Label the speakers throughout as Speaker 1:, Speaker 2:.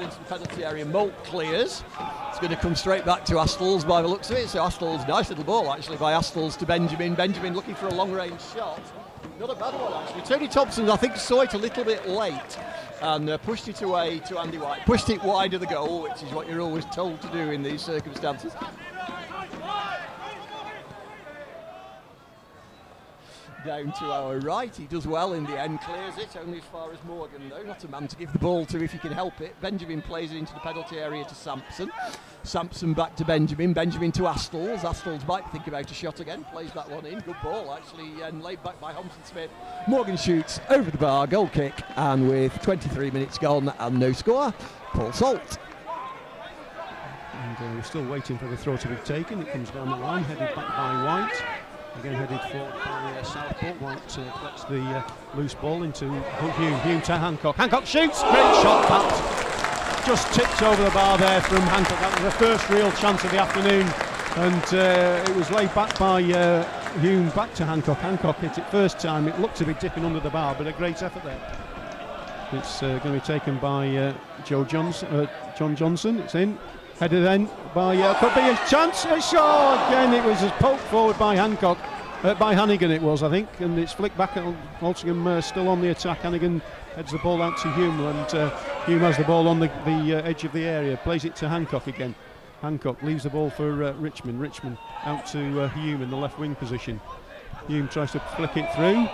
Speaker 1: into the penalty area. Moult clears. It's going to come straight back to Astles by the looks of it. So Astles, nice little ball actually by Astles to Benjamin. Benjamin looking for a long range shot. Not a bad one actually. Tony Thompson, I think, saw it a little bit late and uh, pushed it away to Andy White. Pushed it wide of the goal, which is what you're always told to do in these circumstances. Down to our right. He does well in the end, clears it only as far as Morgan though. Not a man to give the ball to if he can help it. Benjamin plays it into the penalty area to Sampson. Sampson back to Benjamin. Benjamin to Astles. Astles might think about a shot again. Plays that one in. Good ball actually and laid back by Thompson Smith. Morgan shoots over the bar, goal kick, and with 23 minutes gone and no score, Paul Salt.
Speaker 2: And uh, we're still waiting for the throw to be taken. It comes down the line, headed back by White. Again headed forward by uh, Southport. White uh, collects the uh, loose ball into Hume. Hume to Hancock. Hancock shoots. Great shot that. Just tipped over the bar there from Hancock. That was the first real chance of the afternoon. And uh, it was laid back by uh, Hume back to Hancock. Hancock hit it first time. It looked to be dipping under the bar, but a great effort there. It's uh, going to be taken by uh, Joe Johnson, uh, John Johnson. It's in. Headed in by uh, could be a chance. A shot again. It was poked forward by Hancock, uh, by Hannigan. It was, I think, and it's flicked back. At Altrincham uh, still on the attack. Hannigan heads the ball out to Hume, and uh, Hume has the ball on the, the uh, edge of the area. Plays it to Hancock again. Hancock leaves the ball for uh, Richmond. Richmond out to Hume in the left wing position. Hume tries to flick it through.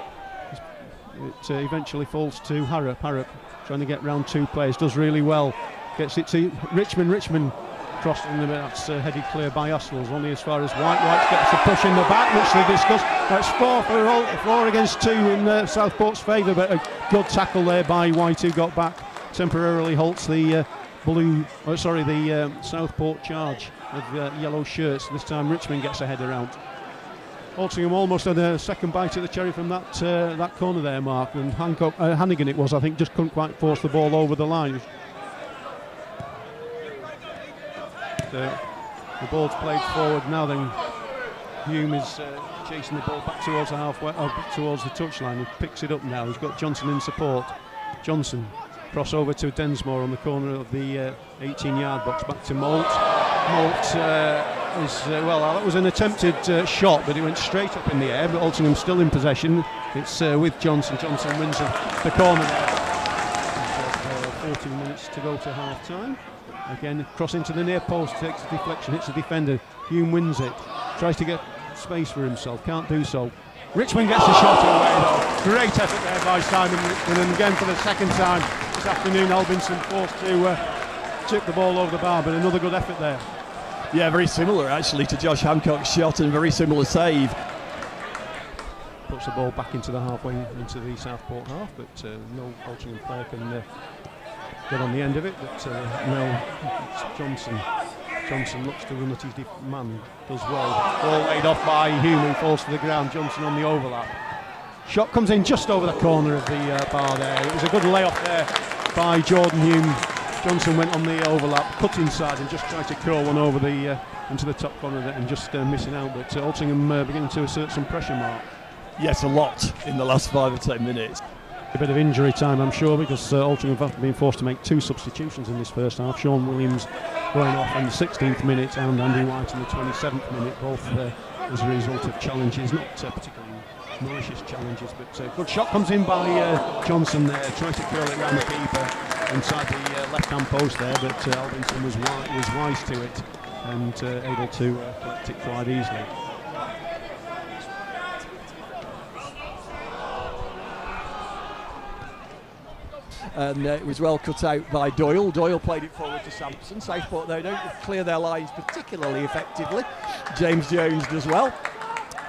Speaker 2: It eventually falls to Harrop. Harrop trying to get round two players, does really well. Gets it to Richmond. Richmond crossed in the that's uh, headed clear by Astles, only as far as White. White gets a push in the back, which they discussed. That's four for all, four against two in uh, Southport's favour, but a good tackle there by White, who got back temporarily halts the uh, blue, oh, sorry, the um, Southport charge of uh, yellow shirts. This time Richmond gets a header out. Altrincham almost had a second bite at the cherry from that that corner there, Mark. And Hancock, Hannigan it was, I think, just couldn't quite force the ball over the line. The, the ball's played forward now. Then Hume is uh, chasing the ball back towards the halfway, uh, towards the touchline. He picks it up now. He's got Johnson in support. Johnson cross over to Densmore on the corner of the 18-yard box. Back to Moult. Moult uh, is uh, well. That was an attempted uh, shot, but it went straight up in the air. But Altrincham still in possession. It's uh, with Johnson. Johnson wins the corner. There. 14 minutes to go to half time. Again, cross into the near post, takes a deflection, hits the defender. Hume wins it, tries to get space for himself, can't do so. Richmond gets a shot away though. Great effort there by Simon Richmond, and again for the second time this afternoon, Albinson forced to uh, tip the ball over the bar, but another good effort there.
Speaker 1: Yeah, very similar actually to Josh Hancock's shot and very similar save.
Speaker 2: Puts the ball back into the halfway into the Southport half, but uh, no Altrincham player can uh, get on the end of it, but uh, Johnson. Johnson looks to run at his man, does well. Ball laid off by Hume, who falls to the ground. Johnson on the overlap. Shot comes in just over the corner of the uh, bar there. It was a good layoff there by Jordan Hume. Johnson went on the overlap, cut inside, and just tried to curl one over the uh, into the top corner and just uh, missing out. But uh, Altrincham uh, beginning to assert some pressure mark.
Speaker 1: Yes, a lot in the last five or ten minutes.
Speaker 2: A bit of injury time, I'm sure, because uh, Altrincham have been forced to make two substitutions in this first half. Sean Williams going off in the 16th minute and Andy White in the 27th minute, both uh, as a result of challenges, not uh, particularly malicious challenges, but uh, good shot comes in by uh, Johnson there, tries to curl it around the keeper inside the uh, left-hand post there, but uh, was, was wise to it and uh, able to uh, collect it quite easily.
Speaker 1: And uh, it was well cut out by Doyle. Doyle played it forward to Sampson. Southport, though, don't clear their lines particularly effectively. James Jones does well.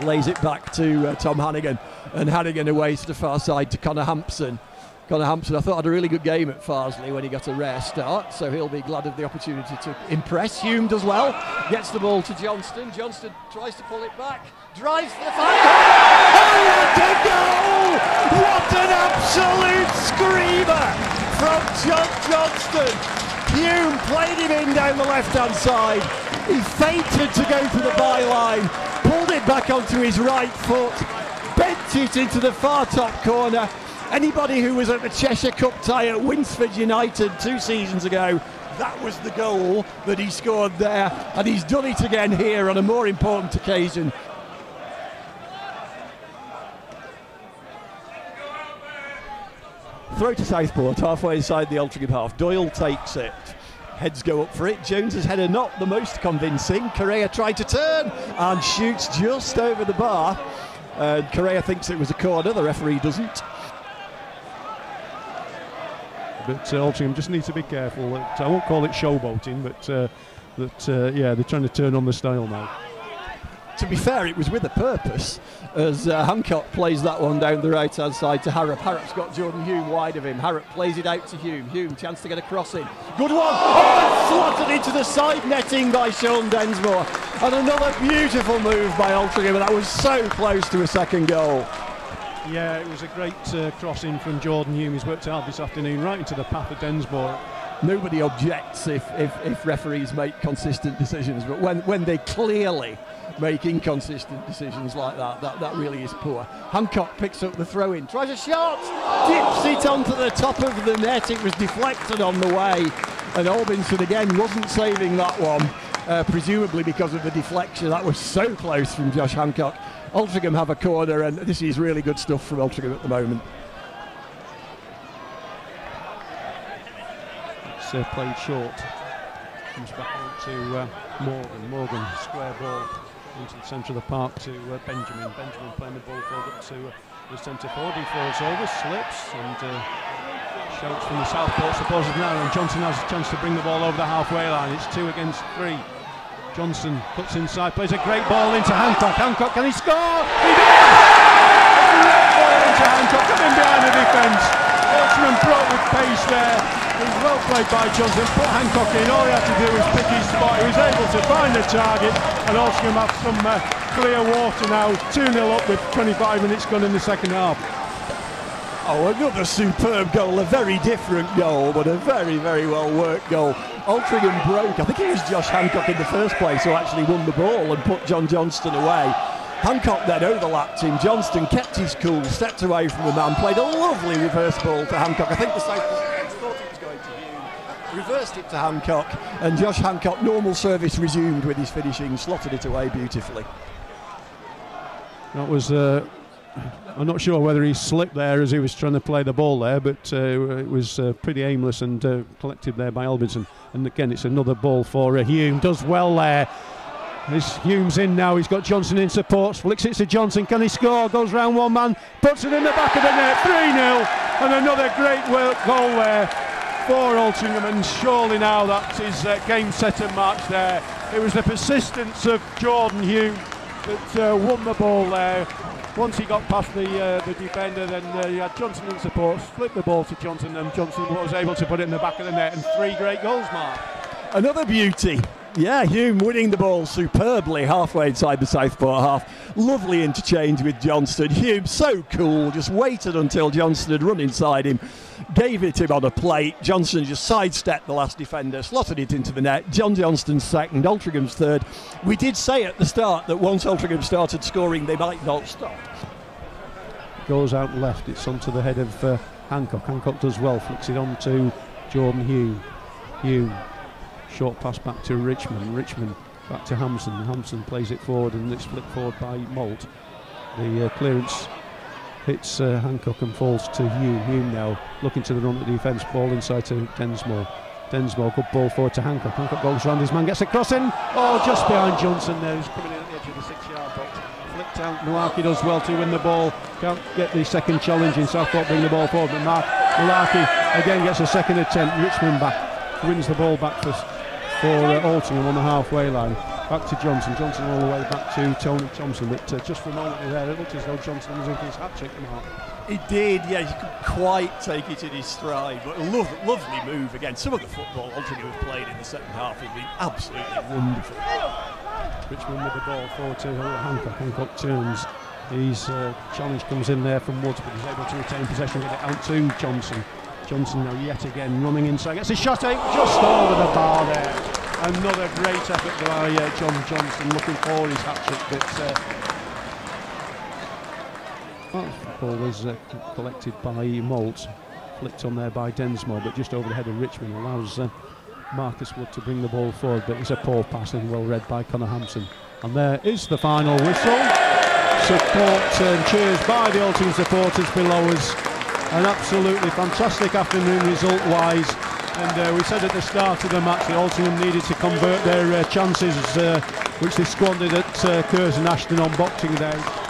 Speaker 1: Lays it back to uh, Tom Hannigan, and Hannigan away to the far side to Connor Hampson. Connor Hampson, I thought, had a really good game at Farsley when he got a rare start, so he'll be glad of the opportunity to impress. Hume does well, gets the ball to Johnston. Johnston tries to pull it back, drives the. Oh, what a goal! What absolute screamer from John Johnston! Hume played him in down the left-hand side. He feinted to go for the byline, pulled it back onto his right foot, bent it into the far top corner, Anybody who was at the Cheshire Cup tie at Winsford United two seasons ago, that was the goal that he scored there, and he's done it again here on a more important occasion. Throw to Southport, halfway inside the Altrincham half. Doyle takes it. Heads go up for it. Jones's header not the most convincing. Correa tried to turn and shoots just over the bar. Uh, Correa thinks it was a corner. The referee doesn't.
Speaker 2: But uh, just need to be careful. I won't call it showboating, but uh, that uh, yeah, they're trying to turn on the style now.
Speaker 1: To be fair, it was with a purpose, as uh, Hancock plays that one down the right hand side to Harrop. Harrop's got Jordan Hume wide of him. Harrop plays it out to Hume. Hume, chance to get a cross in. Good one! Oh, slotted into the side netting by Sean Densmore. And another beautiful move by Altrincham, that was so close to a second goal.
Speaker 2: Yeah, it was a great uh, crossing from Jordan Hume. He's worked hard this afternoon, right into the path of Densmore.
Speaker 1: Nobody objects if, if, if referees make consistent decisions, but when, when they clearly make inconsistent decisions like that, that, that really is poor. Hancock picks up the throw in, tries a shot, dips it onto the top of the net. It was deflected on the way, and Albinson again wasn't saving that one, uh, presumably because of the deflection. That was so close from Josh Hancock. Altrincham have a corner, and this is really good stuff from Altrincham at the moment.
Speaker 2: Uh, played short. Comes back out to uh, Morgan. Morgan, square ball into the centre of the park to uh, Benjamin. Benjamin playing the ball forward up to uh, the centre forward. He falls over, slips, and uh, shouts from the Southport supporters now. And Johnson has a chance to bring the ball over the halfway line. It's two against three. Johnson puts inside, plays a great ball into Hancock. Hancock, can he score? He does! Great ball into Hancock, coming behind the defence. Altrincham broke with pace there. It was well played by Johnson. Put Hancock in. All he had to do was pick his spot. He was able to find the target, and Altrincham have some uh, clear water now. 2 0 up with 25 minutes gone in the second half.
Speaker 1: Oh, another superb goal, a very different goal, but a very, very well worked goal. Altrincham broke. I think it was Josh Hancock in the first place who actually won the ball and put John Johnston away. Hancock then overlapped him. Johnston kept his cool, stepped away from the man, played a lovely reverse ball to Hancock. I think the South thought it was going to Hume, reversed it to Hancock, and Josh Hancock, normal service resumed with his finishing, slotted it away beautifully.
Speaker 2: That was. Uh, I'm not sure whether he slipped there as he was trying to play the ball there, but uh, it was uh, pretty aimless and uh, collected there by Albinson. And again, it's another ball for uh, Hume. Does well there. This Hume's in now. He's got Johnson in support. Flicks it to Johnson. Can he score? Goes round one man. Puts it in the back of the net. 3 0. And another great work goal there for Altrincham. And surely now that's his uh, game set and match there. It was the persistence of Jordan Hume that uh, won the ball there. Once he got past the uh, the defender, then uh, he had Johnson in support, flipped the ball to Johnson, and Johnson was able to put it in the back of the net. And three great goals, Mark.
Speaker 1: Another beauty. Yeah, Hume winning the ball superbly halfway inside the Southport half. Lovely interchange with Johnston. Hume so cool, just waited until Johnston had run inside him, gave it him on a plate. Johnston just sidestepped the last defender, slotted it into the net. John Johnston's second, Altrincham's third. We did say at the start that once Altrincham started scoring, they might not stop.
Speaker 2: Goes out left, it's onto the head of uh, Hancock. Hancock does well, flicks it on to Jordan Hume. Hume Short pass back to Richmond. Richmond back to Hampson. Hampson plays it forward and it's flicked forward by Moult. The uh, clearance hits uh, Hancock and falls to Hume. Hume now looking to the run of the defence. Ball inside to Densmore. Densmore, good ball forward to Hancock. Hancock goes round his man, gets a cross in. Oh, just behind Johnson there, who's coming in at the edge of the six yard box. Flicked out. Malarkey does well to win the ball. Can't get the second challenge in Southport, bring the ball forward. But Mark Malarkey again gets a second attempt. Richmond back, wins the ball back for for uh, Altrincham on the halfway line. Back to Johnson. Johnson all the way back to Tony Thompson. But uh, just for a moment there, it looked as though Johnson was in for his hat trick.
Speaker 1: He did, yeah. He could quite take it in his stride. But a lo- lovely move again. Some of the football Altrincham have played in the second half has been absolutely wonderful.
Speaker 2: Richmond with the ball forward to Hancock. Hancock turns. His uh, challenge comes in there from Woods, but he's able to retain possession, and get it out to Johnson. Johnson now yet again running inside, gets a shot out just over the bar there. Another great effort by uh, John Johnson looking for his hat trick, but uh, ball was uh, collected by Moult, flicked on there by Densmore, but just over the head of Richmond allows uh, Marcus Wood to bring the ball forward. But it's a poor pass and well read by Connor Hampson. And there is the final whistle. Support and cheers by the Alty supporters below us. An absolutely fantastic afternoon result-wise. And uh, we said at the start of the match that Alty needed to convert their uh, chances, uh, which they squandered at uh, Curzon Ashton on Boxing Day.